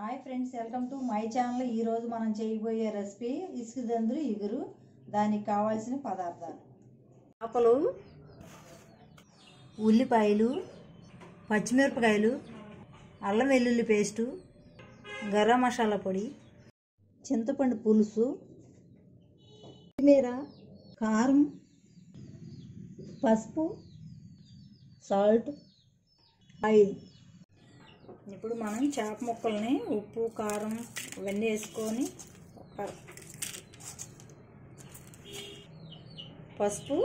Hi friends welcome to my channel ఈరోజు మనం చేయబోయే రెసిపీ ఇసుకదందులు ఇగురు. దానికి కావాల్సిన పదార్థాలు. చేపలు ఉల్లిపాయలు పచ్చిమిరపకాయలు అల్లం వెల్లుల్లి పేస్టు గరం మసాలా పొడి చింతపండు పులుసు కొత్తిమీర కారం పసుపు సాల్ట్ ఆయిల్. ఇప్పుడు మనం చేప ముక్కల్ని ఉప్పు కారం ఇవన్నీ వేసుకొని పసుపు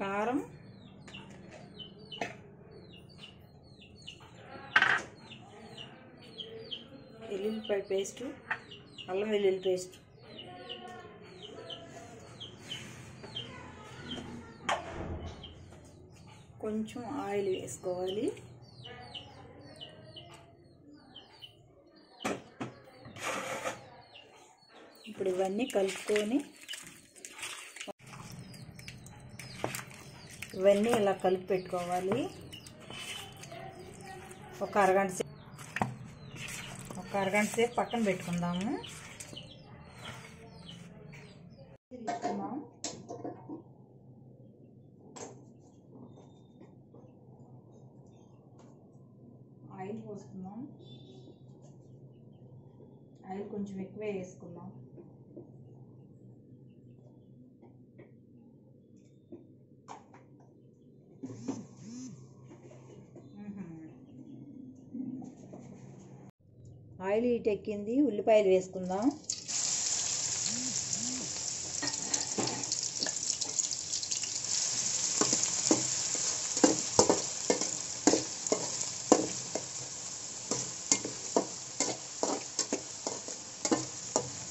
కారం ఎల్లుల్లిపాయ పేస్టు అల్లం వెల్లుల్లి పేస్ట్. కొంచెం ఆయిల్ వేసుకోవాలి. ఇప్పుడు ఇవన్నీ కలుపుకొని ఇవన్నీ ఇలా కలిపి పెట్టుకోవాలి. ఒక అరగంట సేపు ఒక అరగంట సేపు పక్కన పెట్టుకుందాము. ఆయిల్ పోసుకుందాం. ఆయిల్ కొంచెం ఎక్కువే వేసుకుందాం. ఆయిల్ హీట్ ఎక్కింది ఉల్లిపాయలు వేసుకుందాం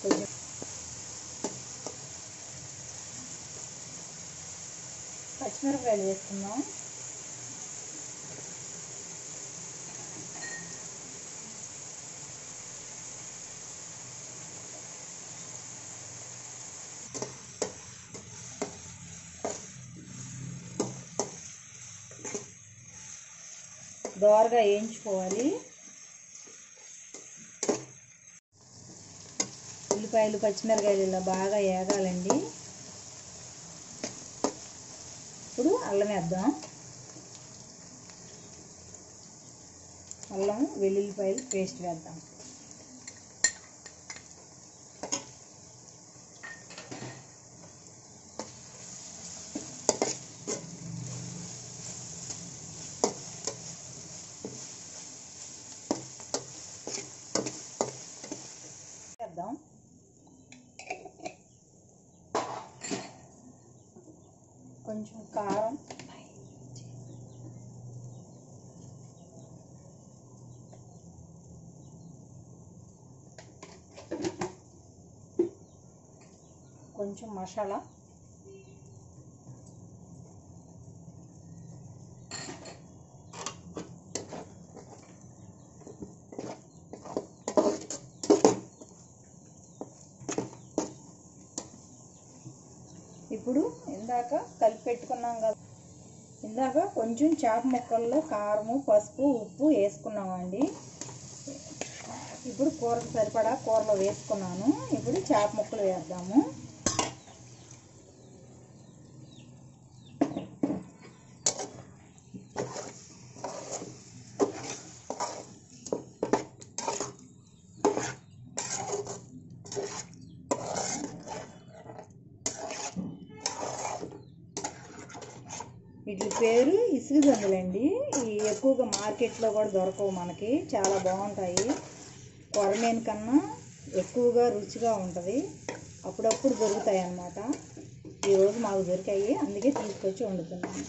కొంచెం పచ్చిమిరపకాయలు వేసుకుందాం. దోరగా వేయించుకోవాలి. ఉల్లిపాయలు పచ్చిమిరకాయలు ఇలా బాగా వేగాలండి ఇప్పుడు అల్లం వేద్దాం. అల్లం వెల్లుల్లిపాయలు పేస్ట్ వేద్దాం. వేద్దాం. కొంచెం కారం. కొంచెం మసాలా. ఇప్పుడు ఇందాక కలిపి పెట్టుకున్నాం కదా. ఇందాక కొంచెం చేప ముక్కల్లో కారము పసుపు ఉప్పు వేసుకున్నామండి. ఇప్పుడు కూరకు సరిపడా కూరలో వేసుకున్నాను. ఇప్పుడు చేప ముక్కలు వేద్దాము. వీటి పేరు ఇసుగు జందులండి ఈ ఎక్కువగా మార్కెట్లో కూడా దొరకవు మనకి. చాలా బాగుంటాయి. కొరమేను కన్నా ఎక్కువగా రుచిగా ఉంటుంది. అప్పుడప్పుడు దొరుకుతాయి అన్నమాట. ఈరోజు మాకు దొరికాయి. అందుకే తీసుకొచ్చి వండుతున్నాను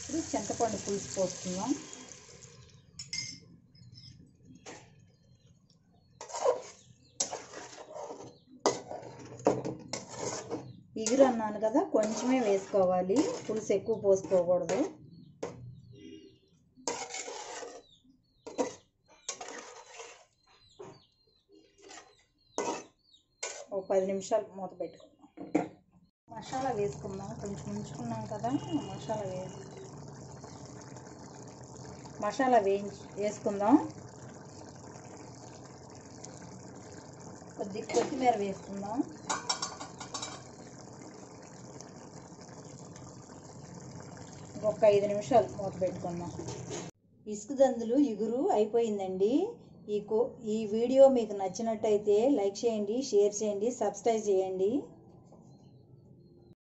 ఇప్పుడు చింతపండు పులుసు పోస్తున్నాం ఇగురు అన్నాను కదా కొంచెమే వేసుకోవాలి. పులుసు ఎక్కువ పోసుకోకూడదు. ఒక పది నిమిషాలు మూత పెట్టుకుందాం. మసాలా వేసుకుందాం. కొంచెం ఉంచుకున్నాం కదా మసాలా వేసి మసాలా వేయించి వేసుకుందాం. కొద్ది కొత్తిమీర వేసుకుందాం. ఒక ఐదు నిమిషాలు మూత పెట్టుకుందాం. ఇసుక దందులు ఇగురు అయిపోయిందండి. ఈ కో ఈ వీడియో మీకు నచ్చినట్టయితే లైక్ చేయండి షేర్ చేయండి సబ్స్క్రైబ్ చేయండి.